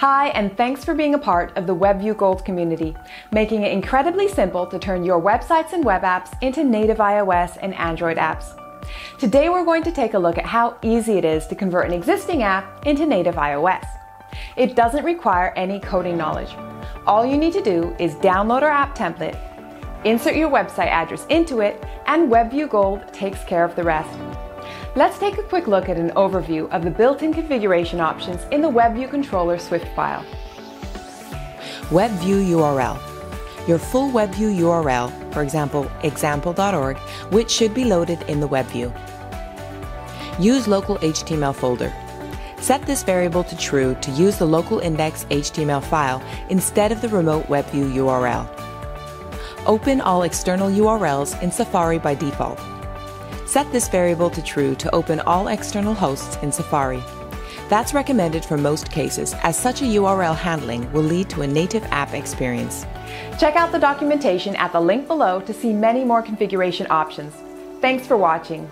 Hi, and thanks for being a part of the WebView Gold community, making it incredibly simple to turn your websites and web apps into native iOS and Android apps. Today we're going to take a look at how easy it is to convert an existing app into native iOS. It doesn't require any coding knowledge. All you need to do is download our app template, insert your website address into it, and WebView Gold takes care of the rest. Let's take a quick look at an overview of the built-in configuration options in the WebView Controller Swift file. WebView URL. Your full WebView URL, for example, example.org, which should be loaded in the WebView. Use local HTML folder. Set this variable to true to use the local index HTML file instead of the remote WebView URL. Open all external URLs in Safari by default. Set this variable to true to open all external hosts in Safari. That's recommended for most cases, as such a URL handling will lead to a native app experience. Check out the documentation at the link below to see many more configuration options. Thanks for watching.